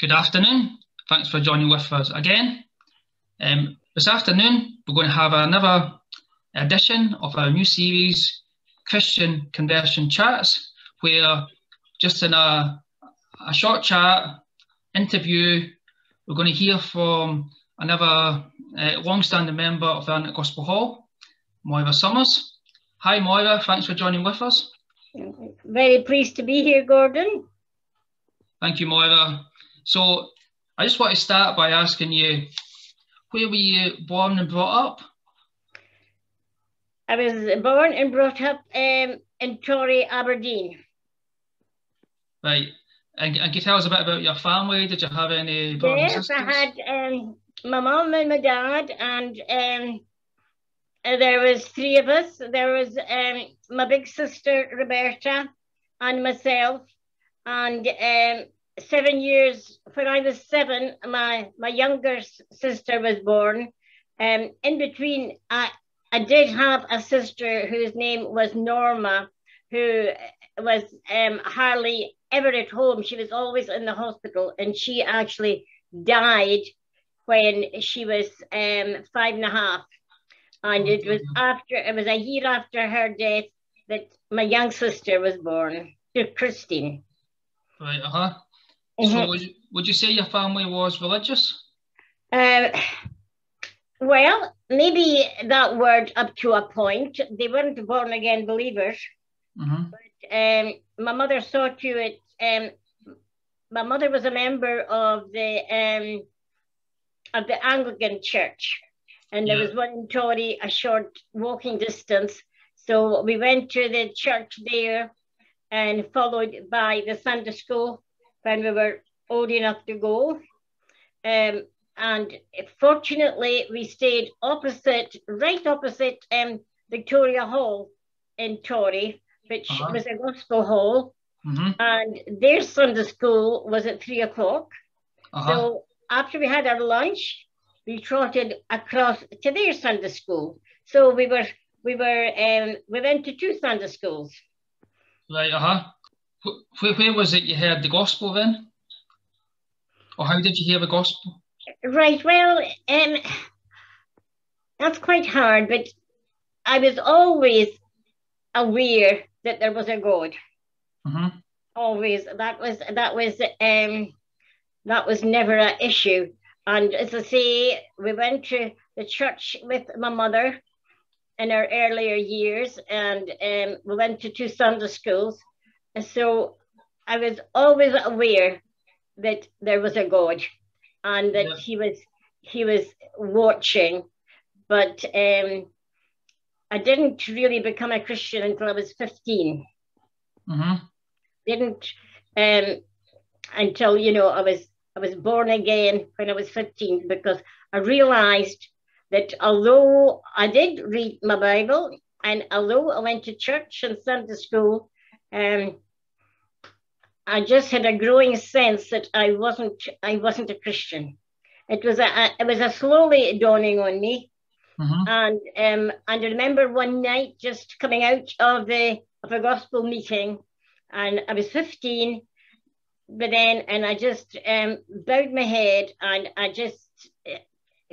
good afternoon. Thanks for joining with us again. Um, this afternoon, we're going to have another edition of our new series, Christian Conversion Chats, where just in a, a short chat, interview, we're going to hear from another uh, long-standing member of the Gospel Hall, Moira Summers. Hi, Moira. Thanks for joining with us. Very pleased to be here, Gordon. Thank you, Moira. So I just want to start by asking you, where were you born and brought up? I was born and brought up um, in Torry, Aberdeen. Right. And, and can you tell us a bit about your family? Did you have any brothers Yes, I had um, my mom and my dad, and um, there was three of us. There was um, my big sister Roberta and myself, and um, seven years when I was seven, my my younger sister was born. Um, in between, I I did have a sister whose name was Norma, who was um, hardly ever at home. She was always in the hospital, and she actually died when she was um, five and a half. And it was after, it was a year after her death that my young sister was born, Christine. Right, uh-huh. So mm-hmm. would, you, would you say your family was religious? Uh, well, maybe that word up to a point. They weren't born again believers. Mm-hmm. But um, my mother saw to it. Um, my mother was a member of the um, of the Anglican Church, and there was one in a short walking distance. So we went to the church there and followed by the Sunday school when we were old enough to go. Um, and fortunately, we stayed opposite, right opposite um, Victoria Hall in Torry, which uh-huh. was a gospel hall. Mm-hmm. And their Sunday school was at three o'clock. Uh-huh. So after we had our lunch, we trotted across to their Sunday school. So we were we were um, we went to two Sunday schools. Right, uh-huh. Where, where was it you heard the gospel then? Or how did you hear the gospel? Right, well, um, that's quite hard, but I was always aware that there was a God. Mm-hmm. Always, that was that was um, that was never an issue. And as I say, we went to the church with my mother in our earlier years, and um, we went to two Sunday schools. And so I was always aware that there was a God and that yeah. he was he was watching. But um, I didn't really become a Christian until I was 15. Mm-hmm. Didn't um, until you know I was I was born again when I was 15 because I realized that although I did read my Bible and although I went to church and Sunday school, um, I just had a growing sense that I wasn't I wasn't a Christian. It was a, it was a slowly dawning on me, mm-hmm. and um, and I remember one night just coming out of the of a gospel meeting, and I was 15, but then and I just um, bowed my head and I just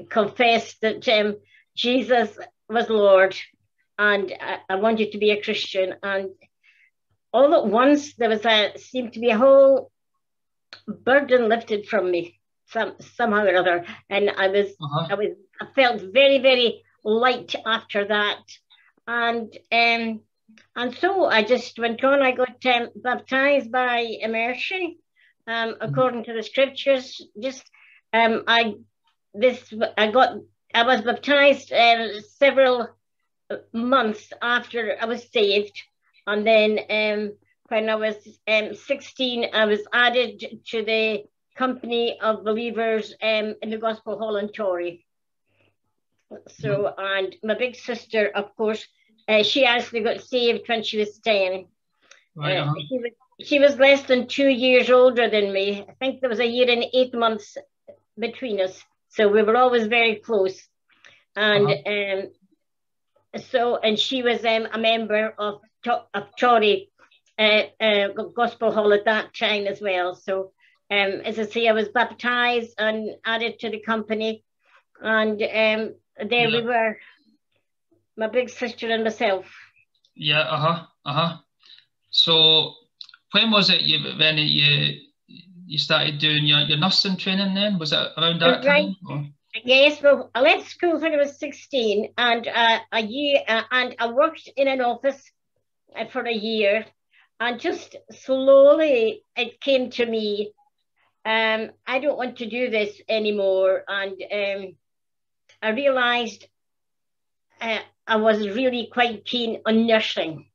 confessed that um, Jesus was Lord and I, I, wanted to be a Christian. And all at once, there was a seemed to be a whole burden lifted from me, some somehow or other. And I was, uh-huh. I was, I felt very, very light after that. And um, and so I just went on. I got um, baptized by immersion, um, mm-hmm. according to the scriptures. Just um, I this I got I was baptized uh, several months after I was saved, and then um, when I was um, 16, I was added to the company of believers um, in the Gospel Hall in Torry. So, mm-hmm. and my big sister, of course, uh, she actually got saved when she was 10. Right uh, she, was, she was less than two years older than me. I think there was a year and eight months between us. So we were always very close. And uh-huh. um, so, and she was um, a member of, of Torry uh, uh, Gospel Hall at that time as well. So um, as I say, I was baptized and added to the company. And um, there yeah. we were, my big sister and myself. Yeah, uh huh, uh huh. So, when was it you when you you started doing your, your nursing training then? Was it around that right. time? Or? Yes, well, I left school when I was 16 and uh, a year, uh, and I worked in an office for a year and just slowly it came to me, um, I don't want to do this anymore. And um, I realized uh, I was really quite keen on nursing.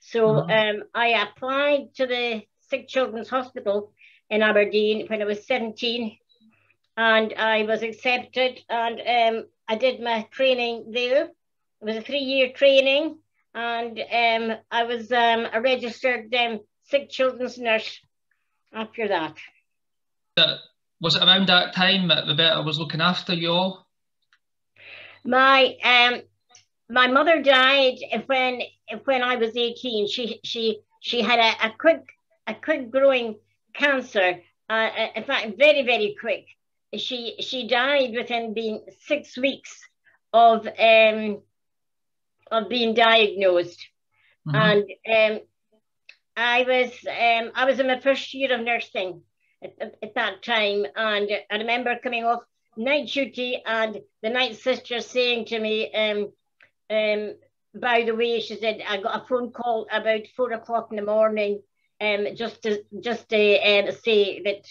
So mm-hmm. um, I applied to the Sick Children's Hospital in Aberdeen when I was 17 and I was accepted and um, I did my training there. It was a three-year training and um, I was um, a registered um, sick children's nurse after that. Uh, was it around that time that Roberta was looking after you all? My um, my mother died when when I was 18. She she she had a, a quick a quick growing cancer. Uh, in fact, very very quick she she died within being six weeks of um, of being diagnosed, mm-hmm. and um, I was um, I was in my first year of nursing at, at, that time, and I remember coming off night duty and the night sister saying to me, um, um, by the way, she said I got a phone call about four o'clock in the morning, um, just to just to uh, say that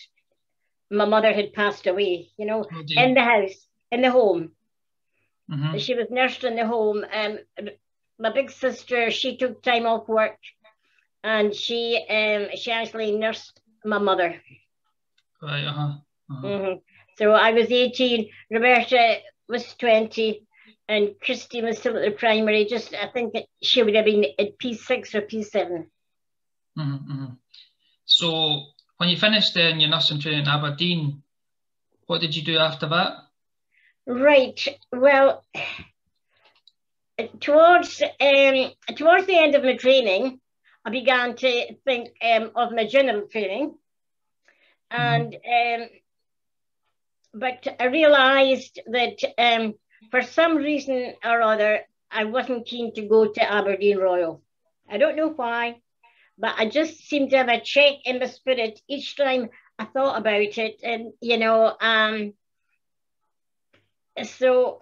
my mother had passed away, you know, oh, in the house, in the home. Mm-hmm. She was nursed in the home. Um, my big sister, she took time off work and she um, she actually nursed my mother. Right, uh-huh. uh-huh. Mm-hmm. So I was 18, Roberta was 20, and Christy was still at the primary. Just, I think she would have been at P6 or P7. Mm-hmm, mm-hmm. So when you finished in your nursing training in Aberdeen, what did you do after that? Right. Well, towards um, towards the end of my training, I began to think um, of my general training, and mm-hmm. um, but I realised that um, for some reason or other, I wasn't keen to go to Aberdeen Royal. I don't know why but I just seemed to have a check in the spirit each time I thought about it. And, you know, um, so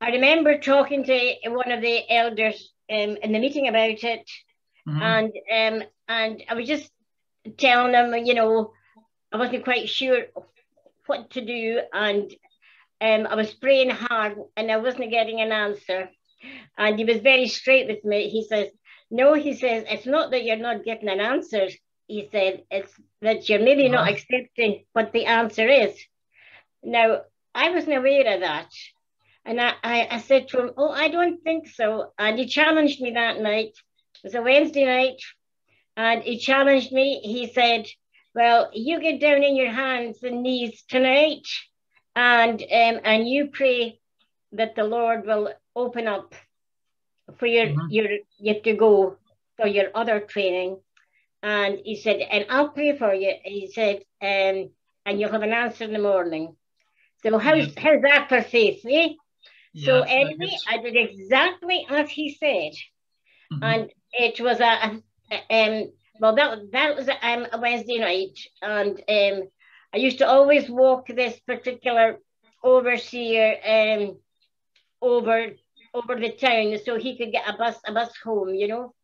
I remember talking to one of the elders um, in the meeting about it. Mm-hmm. And um, and I was just telling them, you know, I wasn't quite sure what to do. And um, I was praying hard and I wasn't getting an answer. And he was very straight with me. He says, no, he says, it's not that you're not getting an answer. He said, it's that you're maybe not accepting what the answer is. Now, I wasn't aware of that. And I, I, I said to him, Oh, I don't think so. And he challenged me that night. It was a Wednesday night. And he challenged me. He said, Well, you get down in your hands and knees tonight and um, and you pray that the Lord will open up for your mm-hmm. your you to go for your other training. And he said, and I'll pray for you. He said, um, and you'll have an answer in the morning. So how's yes. how's that for faith, eh? Yes, so anyway, I did exactly as he said, mm-hmm. and it was a, um well that that was a, um, a Wednesday night, and um I used to always walk this particular overseer um over over the town so he could get a bus a bus home, you know.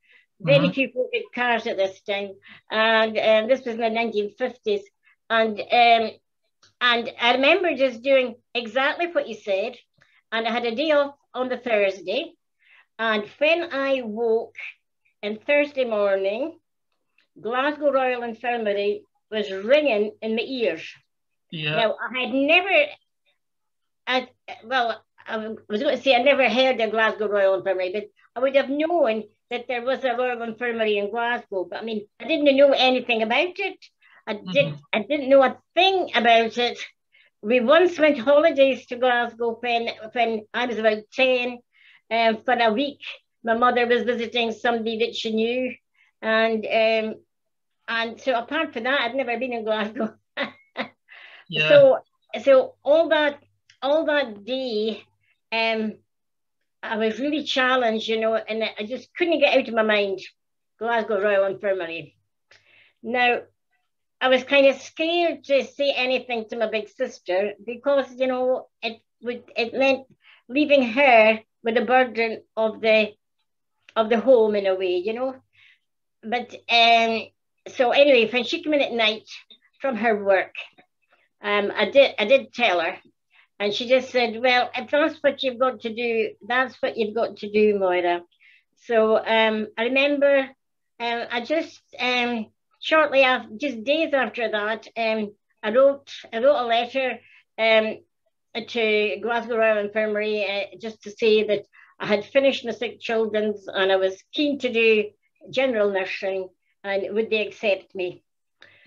Very mm-hmm. few people cars at this time. And um, this was in the 1950s. And um, and I remember just doing exactly what you said. And I had a day off on the Thursday. And when I woke on Thursday morning, Glasgow Royal Infirmary was ringing in my ears. Yeah. Now, I had never, I, well, I was going to say I never heard of Glasgow Royal Infirmary, but I would have known that there was a Royal Infirmary in Glasgow. But I mean, I didn't know anything about it. I mm-hmm. did. I didn't know a thing about it. We once went holidays to Glasgow when when I was about ten, um, for a week. My mother was visiting somebody that she knew, and um, and so apart from that, I'd never been in Glasgow. yeah. So so all that all that day, um, I was really challenged, you know, and I just couldn't get out of my mind Glasgow Royal Infirmary. Now, I was kind of scared to say anything to my big sister because, you know, it would it meant leaving her with the burden of the of the home in a way, you know. But um, so anyway, when she came in at night from her work, um, I did I did tell her, and she just said, "Well, if that's what you've got to do, that's what you've got to do, Moira." So um, I remember um, I just um, shortly after, just days after that, um, I wrote I wrote a letter um, to Glasgow Royal Infirmary uh, just to say that I had finished my sick children's and I was keen to do general nursing and would they accept me?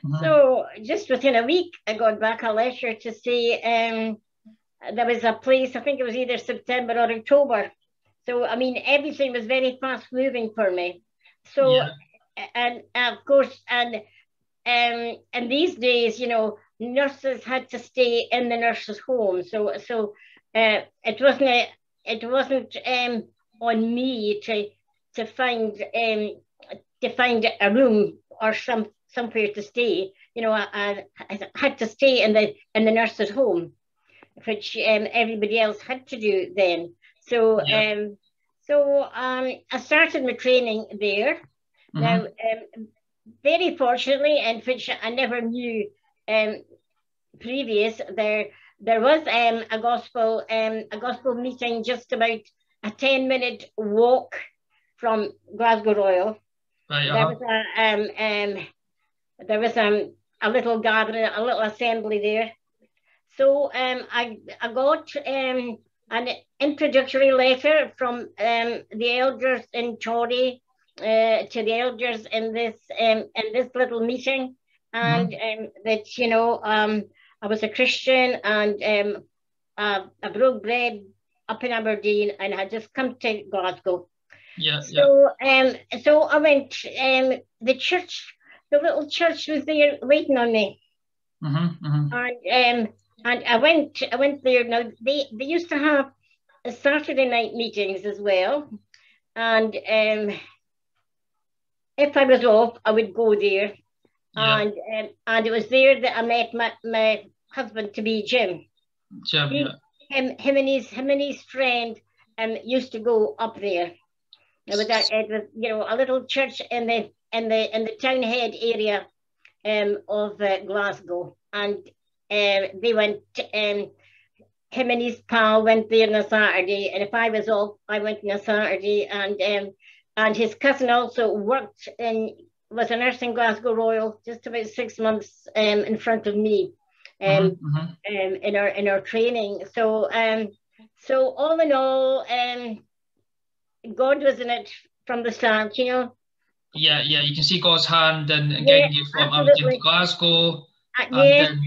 Mm-hmm. So just within a week, I got back a letter to say um, there was a place, I think it was either September or October. So, I mean, everything was very fast moving for me. So, yeah. And of course, and um, and these days, you know, nurses had to stay in the nurses' home. So, so uh, it wasn't a, it wasn't um, on me to to find um, to find a room or some somewhere to stay. You know, I, I had to stay in the in the nurse's home, which um, everybody else had to do then. So yeah. um, so um, I started my training there. Mm-hmm. Now, um, very fortunately, and which I never knew um, previous, there there was um, a gospel um, a gospel meeting just about a ten minute walk from Glasgow Royal. Right, uh-huh. There was a um, um, there was um, a little gathering, a little assembly there. So um, I, I got um, an introductory letter from um, the elders in Torry uh, to the elders in this um, in this little meeting, and mm-hmm. um, that you know um, I was a Christian and um, uh, I broke bread up in Aberdeen and I had just come to Glasgow. Yeah. So yeah. um, so I went. Um, the church the little church was there waiting on me. Mm-hmm, mm-hmm. And um, and I went I went there. Now they they used to have Saturday night meetings as well, and um, if I was off, I would go there, yeah. and um, and it was there that I met my, my husband to be Jim. Jim, he, yeah. him, him and his him and his friend um used to go up there. It was, a, it was you know a little church in the in the in the town head area um, of uh, Glasgow, and uh, they went. Um, him and his pal went there on a Saturday, and if I was off, I went on a Saturday, and um, and his cousin also worked in was a nurse in Glasgow Royal, just about six months um, in front of me, um, mm-hmm. um, in our in our training. So um, so all in all, um, God was in it from the start, you know. Yeah, yeah, you can see God's hand and, and getting yeah, you from Aberdeen to Glasgow, uh, yeah. and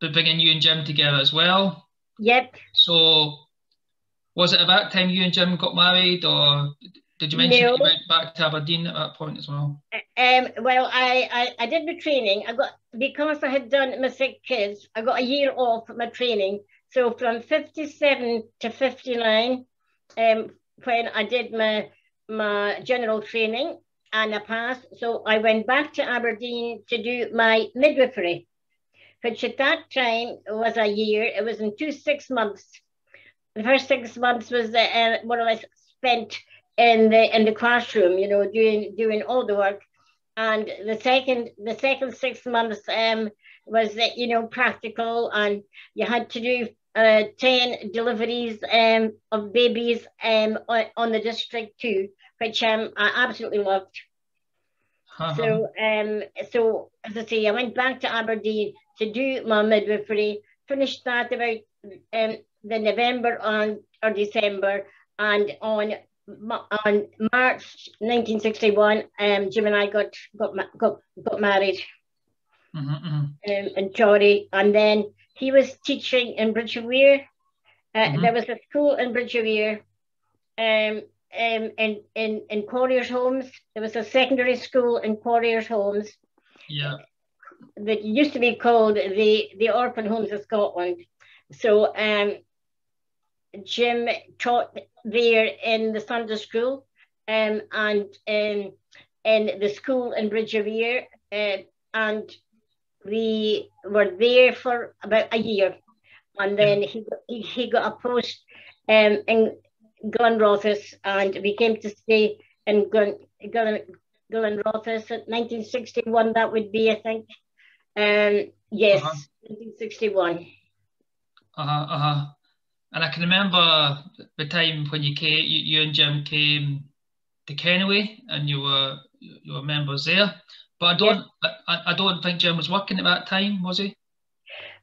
then bringing you and Jim together as well. Yep. So, was it about time you and Jim got married, or did you mention no. you went back to Aberdeen at that point as well? Um, well, I, I, I did my training. I got because I had done my sick kids. I got a year off my training. So from fifty seven to fifty nine, um, when I did my my general training, and I passed. So I went back to Aberdeen to do my midwifery, which at that time was a year. It was in two six months. The first six months was uh, more or less spent in the in the classroom, you know, doing doing all the work, and the second the second six months um, was uh, you know practical, and you had to do uh, 10 deliveries um, of babies um, on, on the district too which um, I absolutely loved. Uh-huh. So, um, so as I say, I went back to Aberdeen to do my midwifery. Finished that about um, the November on or December, and on on March 1961, um, Jim and I got got got, got married mm-hmm, mm-hmm. Um, in Torry, and then he was teaching in Bridge. Uh, mm-hmm. There was a school in Bridge of Weir, um, um, in, in, in Quarriers Homes. There was a secondary school in Quarriers Homes. yeah. that used to be called the the Orphan Homes of Scotland. So um, Jim taught there in the Sunday school um, and um, in the school in Bridge uh, and we were there for about a year. And then he, he, he got a post um, in Glenrothes and we came to stay in Glen, Glen, Glenrothes at 1961, that would be, I think. Um, yes, uh-huh. 1961. Uh-huh, uh-huh. And I can remember the time when you came, you, you and Jim came to Kennoway and you were you were members there. But I don't yeah. I, I don't think Jim was working at that time, was he?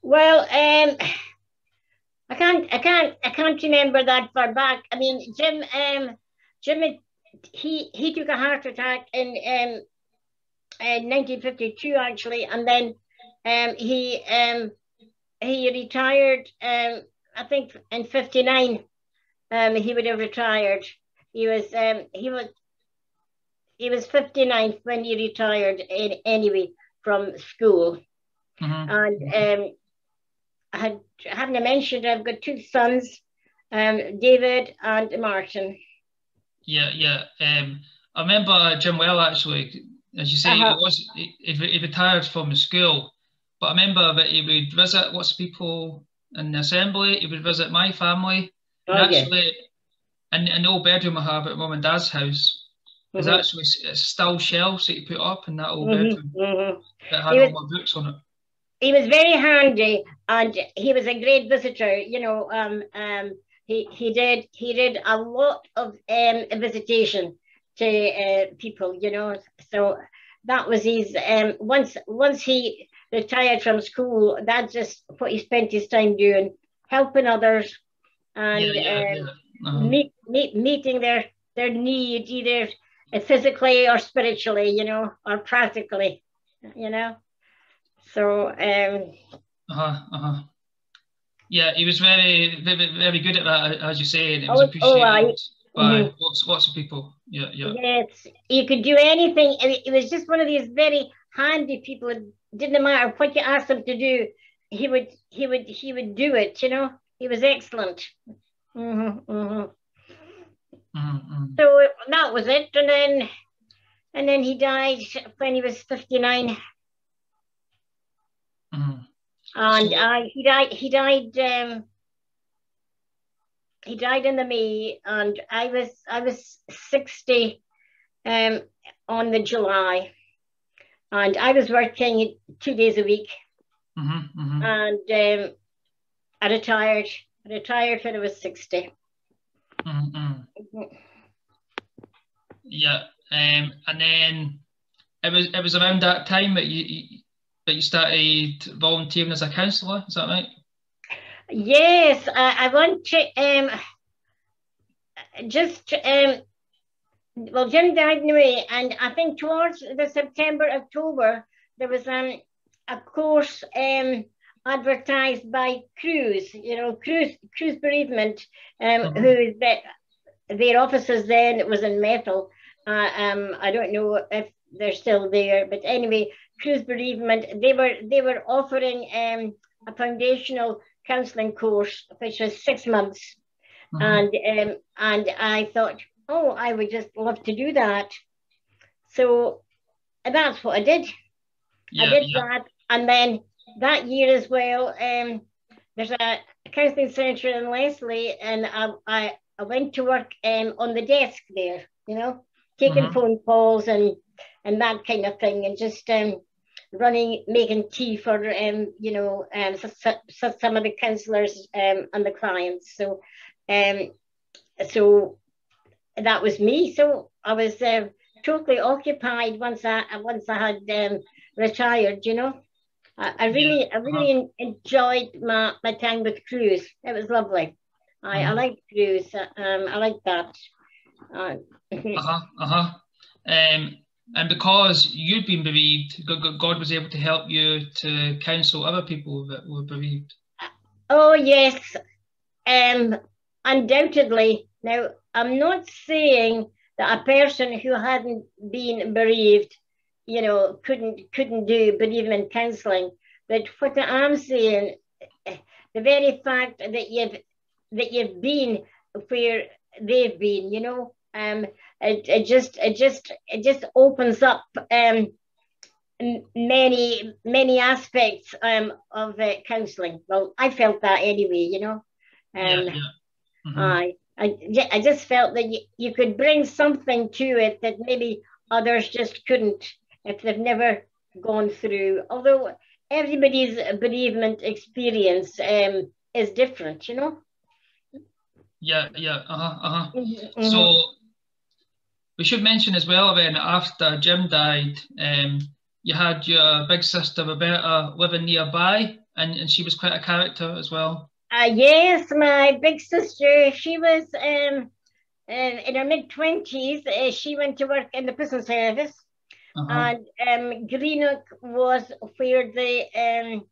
Well, um, I can't I can't I can't remember that far back. I mean, Jim um, Jim he he took a heart attack in um, in 1952 actually, and then um, he um, he retired. Um, I think in 59, um, he would have retired. He was um, he was he was 59 when he retired in, anyway from school. Mm-hmm. And um, I had haven't mentioned I've got two sons, um, David and Martin. Yeah, yeah. Um, I remember Jim well actually. As you say, uh-huh. it was he, he retired from the school, but I remember that he would visit lots of people in the assembly. He would visit my family. Oh, and actually, yeah. in, in the old bedroom I have at mum and dad's house, there's mm-hmm. actually still shelves that you put up in that old mm-hmm. bedroom mm-hmm. that had was, all my books on it. He was very handy, and he was a great visitor. You know, um, um, he he did he did a lot of um visitation to uh, people. You know, so that was his um once once he retired from school. That's just what he spent his time doing, helping others, and yeah, yeah, um, yeah. Uh-huh. meet, meet, meeting their their needs either physically or spiritually, you know, or practically, you know. So. Um, uh huh. Uh huh. Yeah, he was very, very, very good at that, as you say, and it was oh, appreciated oh, by mm-hmm. lots, lots of people. Yeah, yeah. Yes, you could do anything. It was just one of these very handy people. It didn't matter what you asked him to do, he would, he would, he would do it. You know, he was excellent. Mm-hmm, mm-hmm. Mm-hmm. So that was it, and then and then he died when he was fifty nine. Mm-hmm. And uh, he died. He died. Um, he died in the May, and I was I was sixty um, on the July, and I was working two days a week, mm-hmm, mm-hmm. and um, I retired. I retired when I was sixty. Mm-hmm. Yeah, um, and then it was it was around that time that you that you started volunteering as a counsellor. Is that right? Yes, I, I want to um, just um, well, Jim died anyway, and I think towards the September October there was um, a course um, advertised by Cruse, you know, Cruse, Cruse Bereavement, um, mm-hmm. who that their offices then was in Methil. Uh, um, I don't know if they're still there, but anyway, Cruse Bereavement, they were they were offering um, a foundational counselling course, which was six months, mm-hmm. and um, and I thought, oh, I would just love to do that. So that's what I did. Yeah, I did yeah. that, and then that year as well, um, there's a, counselling centre in Leslie, and I, I, I went to work um, on the desk there, you know, taking mm-hmm. phone calls and and that kind of thing, and just um, running, making tea for um, you know, um, so, so some of the counsellors um, and the clients. So, um, so that was me. So I was uh, totally occupied once I once I had um, retired, you know. I, I really, I really enjoyed my, my time with Cruse. It was lovely. I, mm-hmm. I like Cruse. Um, I like that. Uh huh. Uh huh. Um, and because you'd been bereaved, God was able to help you to counsel other people that were bereaved. Oh yes, um, undoubtedly. Now I'm not saying that a person who hadn't been bereaved you know, couldn't couldn't do bereavement counselling. But what I'm saying, the very fact that you've that you've been where they've been, you know, um, it, it just it just it just opens up um many many aspects um of uh, counselling. Well, I felt that anyway, you know. Um, yeah, yeah. Mm-hmm. I I I just felt that you, you could bring something to it that maybe others just couldn't if they've never gone through. Although everybody's bereavement experience um, is different, you know. Yeah, yeah, uh-huh, uh-huh. Mm-hmm. So we should mention as well then after Jim died, um, you had your big sister Roberta living nearby, and, and she was quite a character as well. Uh, yes, my big sister, she was um, in her mid 20s. Uh, she went to work in the prison service. Uh-huh. And um, Greenock was where the um,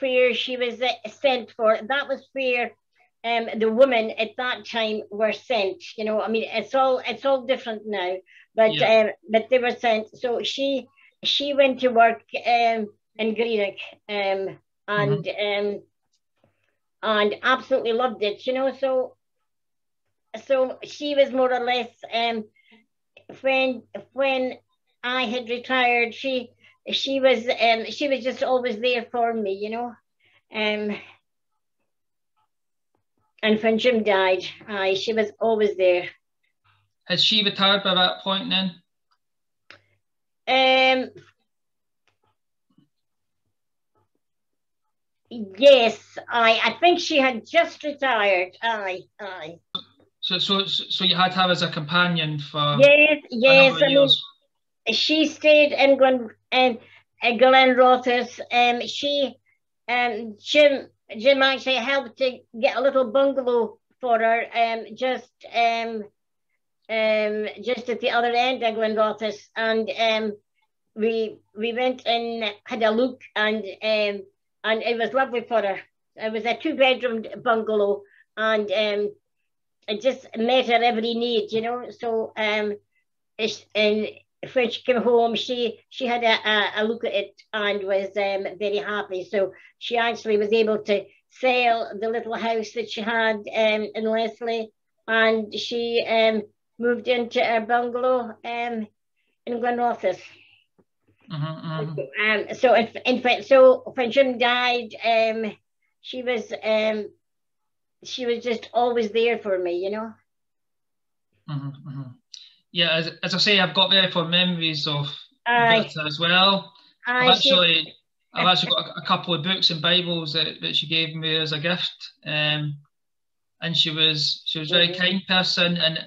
where she was uh, sent for. That was where um, the women at that time were sent. You know, I mean, it's all it's all different now, but yeah. um, but they were sent. So she she went to work um, in Greenock um, and mm-hmm. um, and absolutely loved it. You know, so so she was more or less um, when when I had retired, she she was um, she was just always there for me, you know. Um, and when Jim died, I she was always there. Had she retired by that point then? Um, yes, I I think she had just retired. I I. So, so, so you had her as a companion for yes, yes. I mean, she stayed in Glen and uh, Glenrothes. Um, she, um, Jim, Jim actually helped to get a little bungalow for her. Um, just um, um, just at the other end of Glen Glenrothes, and um, we we went and had a look, and um, and it was lovely for her. It was a two bedroom bungalow, and um it just met her every need, you know. So um, and when she came home, she she had a, a, look at it and was um, very happy. So she actually was able to sell the little house that she had um, in Leslie, and she um, moved into a bungalow um, in Glenrothes. Mm-hmm, mm-hmm. Um, so in, in fact, so when Jim died, um, she was um, she was just always there for me, you know. Mm-hmm, mm-hmm. Yeah, as, as I say, I've got very fond memories of uh, as well. I've actually, I've actually got a, a, couple of books and Bibles that, that she gave me as a gift. Um, and she was she was a very mm-hmm. kind person and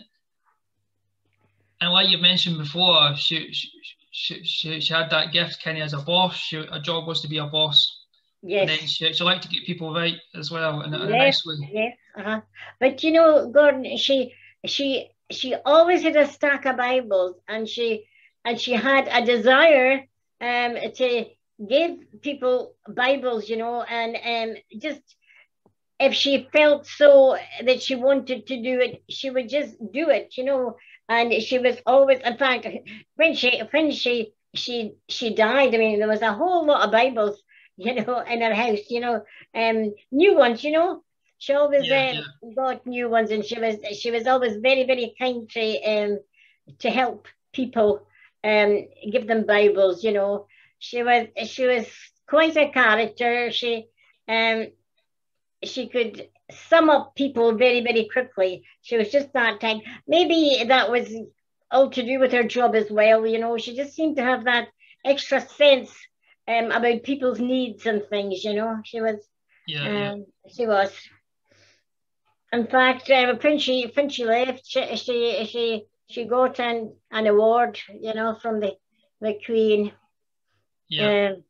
and like you mentioned before, she she, she, she, she had that gift Kenny, as a boss. She, her job was to be a boss Yes. And then she, she liked to get people right as well in a, in yes, a nice way. Yes. Uh-huh. But you know, Gordon, she she she always had a stack of Bibles and she and she had a desire um to give people Bibles, you know, and um just if she felt so that she wanted to do it, she would just do it, you know. And she was always, in fact, when she when she she she died, I mean, there was a whole lot of Bibles you know, in her house, you know, um, new ones, you know. She always yeah, um, yeah. got new ones, and she was she was always very very kind to um to help people, um, give them Bibles, you know. She was she was quite a character. She um she could sum up people very very quickly. She was just that type. Maybe that was all to do with her job as well. You know, she just seemed to have that extra sense um, about people's needs and things. You know, she was. Yeah, um, yeah. She was. In fact, um, when she when she left, she she she, she got an, an award, you know, from the the Queen. Yeah. Um,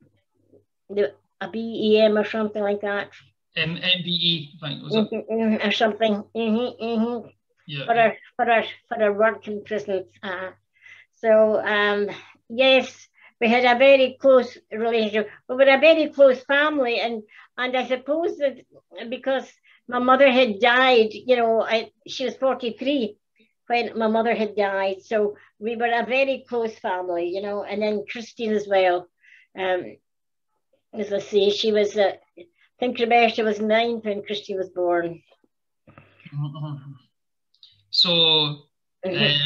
the a BEM or something like that. M MBE, I think was it? Mm-hmm, mm-hmm, or something. Mm-hmm, mm-hmm. Yeah. For her for her for her work in prisons. Uh, so um yes, we had a very close relationship. We were a very close family, and and I suppose that because my mother had died, you know, I, she was forty three, when my mother had died. So we were a very close family, you know, and then Christine as well. Um, as I say, she was, uh, I think Roberta was nine when Christine was born. So, mm-hmm.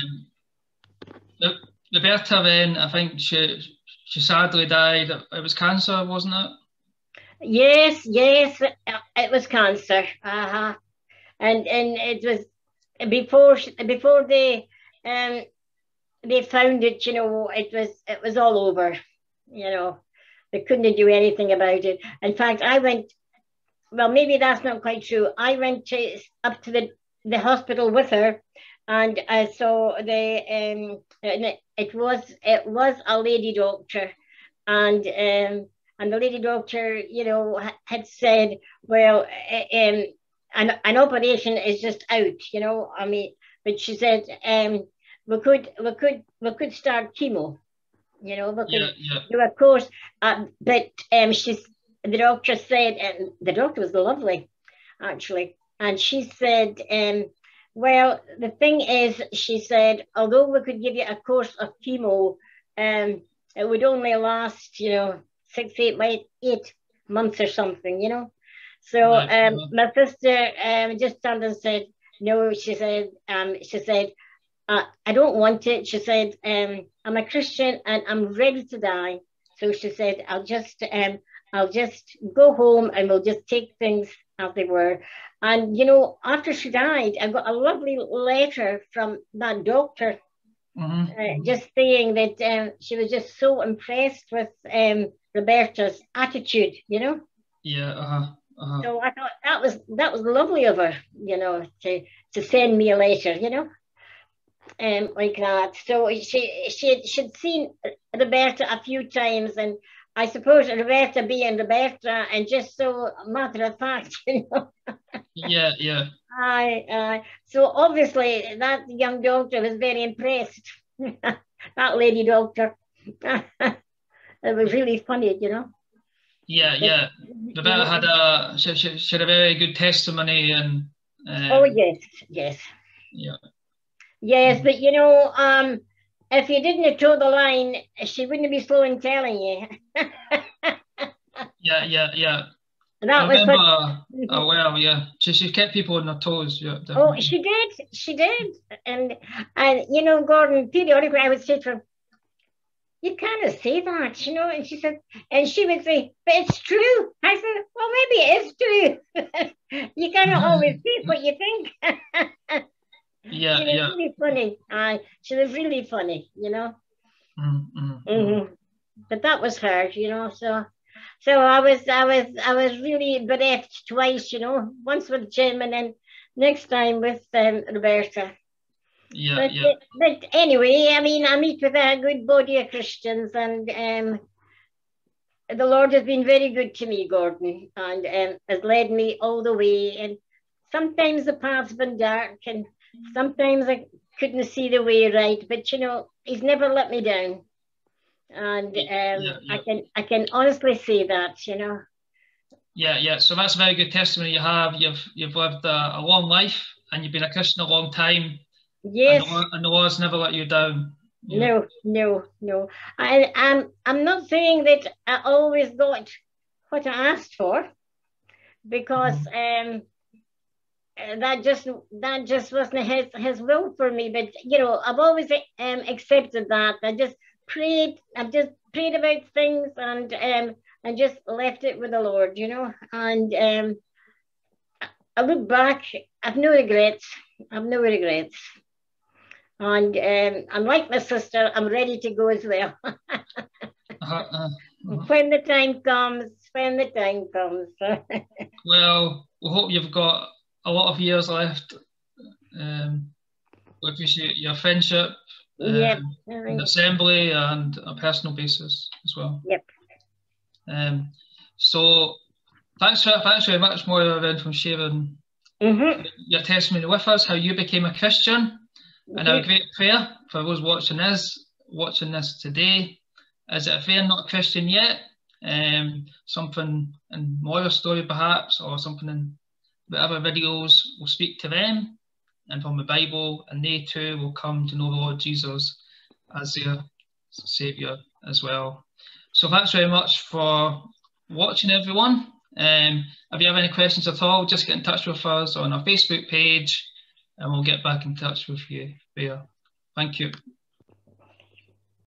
um, Roberta then, I think she, she sadly died. It was cancer, wasn't it? Yes, yes, it was cancer. Uh-huh. And and it was before before they um they found it, you know, it was it was all over. You know, they couldn't do anything about it. In fact, I went. Well, maybe that's not quite true. I went to, up to the the hospital with her, and I saw the um. It, it was it was a lady doctor, and um and the lady doctor, you know, had said, well, um, an, an operation is just out, you know. I mean, but she said, um, we could, we could, we could start chemo, you know. We could, yeah, yeah. of course, uh, but um, she's the doctor said, and the doctor was lovely, actually, and she said, um, well, the thing is, she said, although we could give you a course of chemo, um, it would only last, you know, six, eight, eight months or something, you know. So um, my sister um, just turned and said, no, she said, um, she said, uh, I don't want it. She said, um, I'm a Christian and I'm ready to die. So she said, I'll just, um, I'll just go home and we'll just take things as they were. And, you know, after she died, I got a lovely letter from that doctor mm-hmm. uh, just saying that um, she was just so impressed with um, Roberta's attitude, you know? Yeah. Uh-huh. Uh-huh. So I thought that was that was lovely of her, you know, to to send me a letter, you know, um, like that. So she she she'd seen Roberta a few times, and I suppose Roberta being Roberta, and just so matter of fact, you know. yeah, yeah. I uh, so obviously that young doctor was very impressed. that lady doctor. it was really funny, you know. Yeah, yeah. Roberta had a she, she, she, had a very good testimony and. Um, oh yes, yes. Yeah. Yes, but you know, um, if you didn't toe the line, she wouldn't be slow in telling you. yeah, yeah, yeah. That I remember, what, mm-hmm. oh well, yeah. She, she kept people on their toes. Yeah, definitely. Oh, she did, she did, and and you know, Gordon, periodically I would say to her, you kind of say that, you know. And she said, and she would say, but it's true. I said, well, maybe it is true. you kind of always say what you think. Yeah, she was yeah. really funny. Uh, she was really funny, you know. Mm-hmm. Mm-hmm. But that was her, you know. So, so I was, I was, I was really bereft twice, you know. Once with Jim, and then next time with um, Roberta. Yeah, but, yeah. But anyway, I mean, I meet with a good body of Christians, and um, the Lord has been very good to me, Gordon, and um, has led me all the way. And sometimes the path's been dark, and sometimes I couldn't see the way right, but you know, He's never let me down, and um, yeah, yeah. I can I can honestly say that, you know. Yeah, yeah. So that's a very good testimony you have. You've you've lived a, a long life, and you've been a Christian a long time Yes. And the, and the Lord's never let you down. No, no, no. I, I'm, I'm not saying that I always got what I asked for, because mm-hmm. um, that just that just wasn't his his will for me. But you know, I've always um, accepted that. I just prayed. I've just prayed about things and um, and just left it with the Lord. You know, and um, I look back. I've no regrets. I've no regrets. And um, I'm like my sister, I'm ready to go as well. uh, uh, when the time comes, when the time comes. well, we hope you've got a lot of years left. Um, we appreciate your friendship, um, yep. assembly, and a personal basis as well. Yep. Um, so thanks for thanks very much, Moira, from sharing mm-hmm. your testimony with us, how you became a Christian. And our great prayer for those watching this, watching this today, is that if they're not Christian yet, um, something in Moira's story perhaps, or something in whatever videos will speak to them, and from the Bible, and they too will come to know the Lord Jesus as their Saviour as well. So thanks very much for watching, everyone. Um, if you have any questions at all, just get in touch with us on our Facebook page and we'll get back in touch with you there. Thank you.